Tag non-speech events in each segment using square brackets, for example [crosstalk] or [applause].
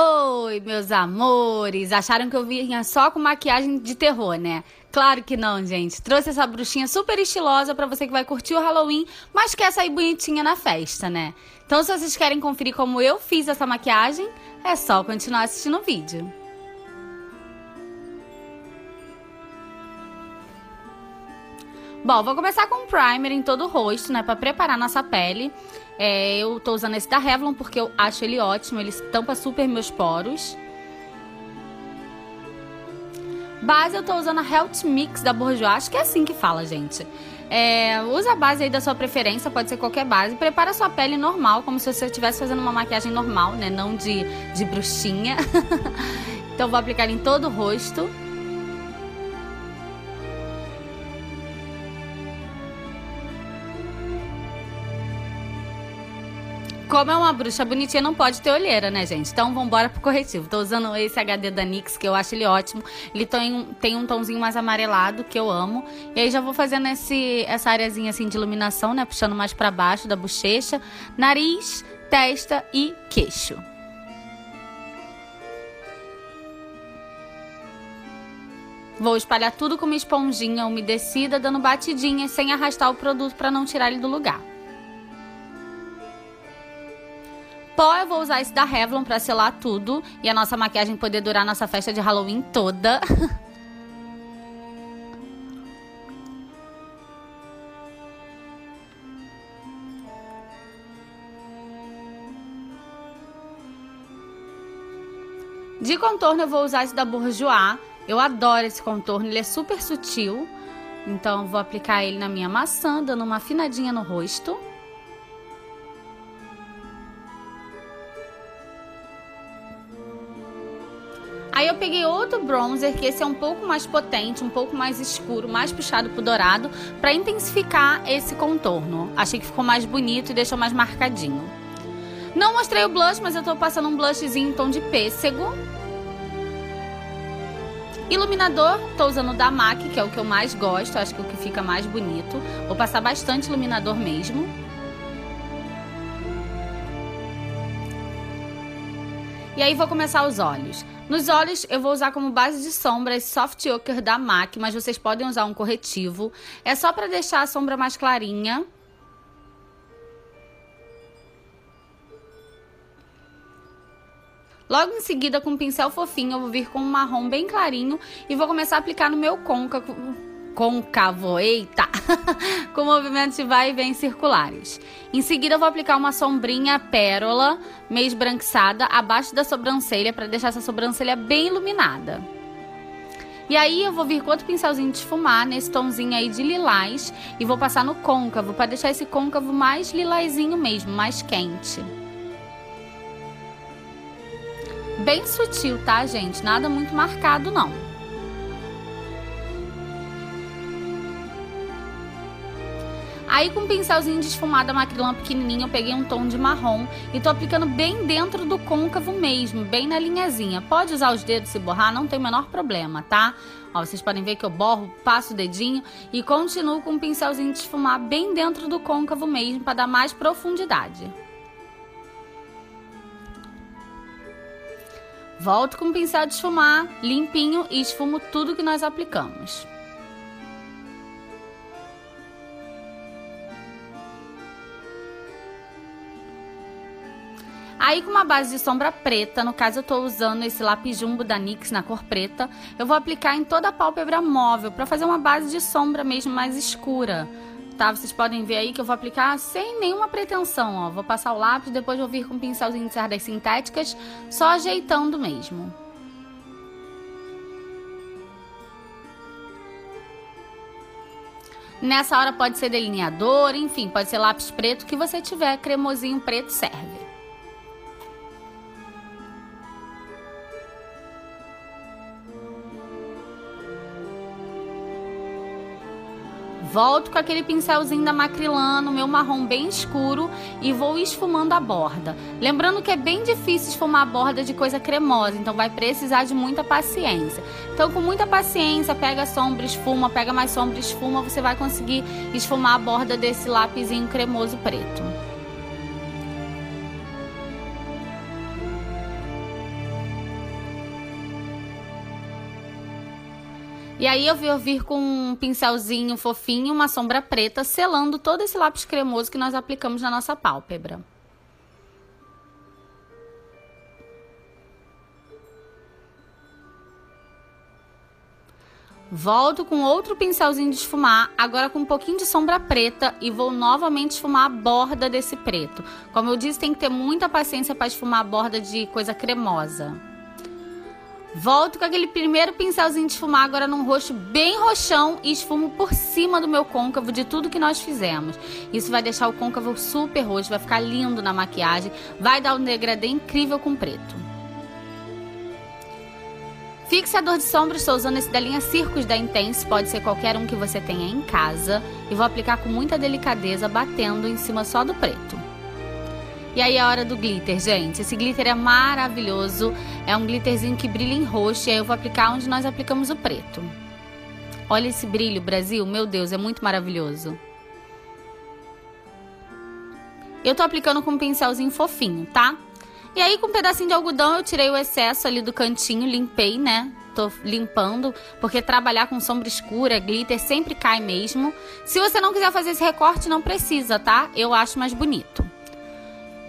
Oi, meus amores! Acharam que eu vinha só com maquiagem de terror, né? Claro que não, gente. Trouxe essa bruxinha super estilosa para você que vai curtir o Halloween, mas quer sair bonitinha na festa, né? Então, se vocês querem conferir como eu fiz essa maquiagem, é só continuar assistindo o vídeo. Bom, vou começar com um primer em todo o rosto, né, para preparar nossa pele. É, eu tô usando esse da Revlon porque eu acho ele ótimo, ele tampa super meus poros. Base eu tô usando a Health Mix da Bourjois, acho que é assim que fala, gente. É, usa a base aí da sua preferência, pode ser qualquer base. Prepara a sua pele normal, como se você estivesse fazendo uma maquiagem normal, né? Não de, de bruxinha. [laughs] então vou aplicar em todo o rosto. Como é uma bruxa bonitinha, não pode ter olheira, né, gente? Então vambora pro corretivo. Tô usando esse HD da NYX, que eu acho ele ótimo. Ele tem, tem um tomzinho mais amarelado, que eu amo. E aí já vou fazendo esse, essa areazinha assim de iluminação, né? Puxando mais pra baixo da bochecha, nariz, testa e queixo. Vou espalhar tudo com uma esponjinha umedecida, dando batidinha, sem arrastar o produto para não tirar ele do lugar. Pó eu vou usar esse da Revlon pra selar tudo e a nossa maquiagem poder durar nossa festa de Halloween toda. [laughs] De contorno eu vou usar esse da Bourjois. Eu adoro esse contorno, ele é super sutil. Então vou aplicar ele na minha maçã, dando uma afinadinha no rosto. Eu peguei outro bronzer, que esse é um pouco mais potente, um pouco mais escuro, mais puxado pro dourado, para intensificar esse contorno. Achei que ficou mais bonito e deixou mais marcadinho. Não mostrei o blush, mas eu tô passando um blushzinho em tom de pêssego. Iluminador, tô usando o da MAC, que é o que eu mais gosto, acho que é o que fica mais bonito. Vou passar bastante iluminador mesmo. E aí vou começar os olhos. Nos olhos eu vou usar como base de sombra esse Soft Ochre da MAC, mas vocês podem usar um corretivo. É só para deixar a sombra mais clarinha. Logo em seguida, com um pincel fofinho, eu vou vir com um marrom bem clarinho e vou começar a aplicar no meu côncavo, côncavo, eita, [laughs] com movimentos de vai e vem circulares. Em seguida, eu vou aplicar uma sombrinha pérola, meio esbranquiçada, abaixo da sobrancelha, para deixar essa sobrancelha bem iluminada. E aí eu vou vir com outro pincelzinho de esfumar, nesse tomzinho aí de lilás, e vou passar no côncavo, para deixar esse côncavo mais lilazinho mesmo, mais quente. Bem sutil, tá, gente? Nada muito marcado, não. Aí com um pincelzinho de esfumada macrilã pequenininho, eu peguei um tom de marrom e tô aplicando bem dentro do côncavo mesmo, bem na linhazinha. Pode usar os dedos se borrar, não tem o menor problema, tá? Ó, vocês podem ver que eu borro, passo o dedinho e continuo com um pincelzinho de esfumar bem dentro do côncavo mesmo, para dar mais profundidade. Volto com o pincel de esfumar, limpinho e esfumo tudo que nós aplicamos. Aí com uma base de sombra preta, no caso eu tô usando esse lápis jumbo da NYX na cor preta, eu vou aplicar em toda a pálpebra móvel para fazer uma base de sombra mesmo mais escura. Tá? Vocês podem ver aí que eu vou aplicar sem nenhuma pretensão, ó. Vou passar o lápis, depois vou vir com um pincelzinho de cerdas sintéticas, só ajeitando mesmo. Nessa hora pode ser delineador, enfim, pode ser lápis preto, que você tiver, cremosinho preto serve. Volto com aquele pincelzinho da Macrylan no meu marrom bem escuro e vou esfumando a borda. Lembrando que é bem difícil esfumar a borda de coisa cremosa, então vai precisar de muita paciência. Então com muita paciência, pega sombra, esfuma, pega mais sombra, esfuma, você vai conseguir esfumar a borda desse lápisinho cremoso preto. E aí eu vou vir com um pincelzinho fofinho, uma sombra preta, selando todo esse lápis cremoso que nós aplicamos na nossa pálpebra. Volto com outro pincelzinho de esfumar, agora com um pouquinho de sombra preta e vou novamente esfumar a borda desse preto. Como eu disse, tem que ter muita paciência para esfumar a borda de coisa cremosa. Volto com aquele primeiro pincelzinho de esfumar agora num roxo bem roxão e esfumo por cima do meu côncavo de tudo que nós fizemos. Isso vai deixar o côncavo super roxo, vai ficar lindo na maquiagem, vai dar um degradê incrível com preto. Fixador de sombra, estou usando esse da linha Circos da Intense, pode ser qualquer um que você tenha em casa. E vou aplicar com muita delicadeza, batendo em cima só do preto. E aí é a hora do glitter, gente. Esse glitter é maravilhoso, é um glitterzinho que brilha em roxo e aí eu vou aplicar onde nós aplicamos o preto. Olha esse brilho, Brasil, meu Deus, é muito maravilhoso. Eu tô aplicando com um pincelzinho fofinho, tá? E aí, com um pedacinho de algodão, eu tirei o excesso ali do cantinho, limpei, né? Tô limpando, porque trabalhar com sombra escura, glitter, sempre cai mesmo. Se você não quiser fazer esse recorte, não precisa, tá? Eu acho mais bonito.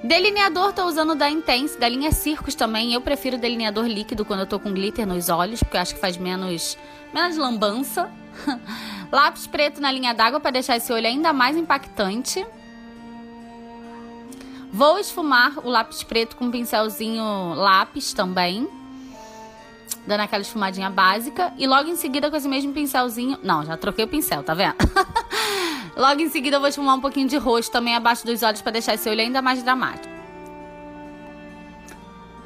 Delineador tô usando da Intense, da linha Circos também. Eu prefiro delineador líquido quando eu tô com glitter nos olhos, porque eu acho que faz menos, menos lambança. [laughs] Lápis preto na linha d'água para deixar esse olho ainda mais impactante. Vou esfumar o lápis preto com um pincelzinho lápis também. Dando aquela esfumadinha básica. E logo em seguida com esse mesmo pincelzinho... Não, já troquei o pincel, tá vendo? [laughs] logo em seguida eu vou esfumar um pouquinho de rosto também abaixo dos olhos para deixar esse olho ainda mais dramático.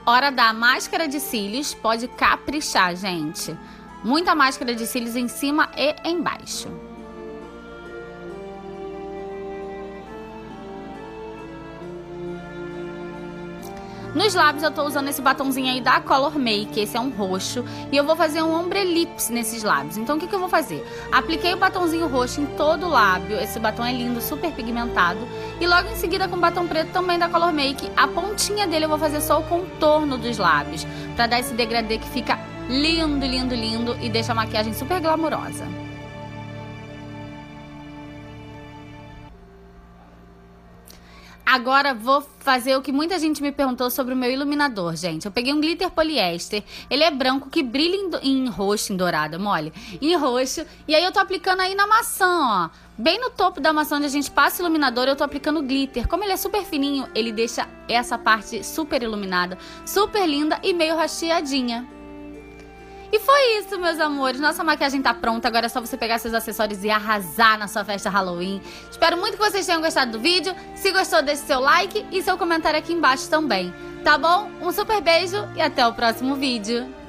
Hora da máscara de cílios. Pode caprichar, gente. Muita máscara de cílios em cima e embaixo. Nos lábios eu tô usando esse batomzinho aí da Color Make, esse é um roxo, e eu vou fazer um ombre lips nesses lábios. Então o que, que eu vou fazer? Apliquei o batomzinho roxo em todo o lábio, esse batom é lindo, super pigmentado, e logo em seguida com o batom preto também da Color Make, a pontinha dele eu vou fazer só o contorno dos lábios, pra dar esse degradê que fica lindo, lindo, lindo e deixa a maquiagem super glamurosa. Agora vou fazer o que muita gente me perguntou sobre o meu iluminador, gente. Eu peguei um glitter poliéster. Ele é branco que brilha em, em roxo, em dourado, mole. Em roxo. E aí eu tô aplicando aí na maçã, ó. Bem no topo da maçã onde a gente passa o iluminador, eu tô aplicando glitter. Como ele é super fininho, ele deixa essa parte super iluminada, super linda e meio rasteadinha. E foi isso, meus amores. Nossa maquiagem tá pronta. Agora é só você pegar seus acessórios e arrasar na sua festa Halloween. Espero muito que vocês tenham gostado do vídeo. Se gostou, deixe seu like e seu comentário aqui embaixo também. Tá bom? Um super beijo e até o próximo vídeo.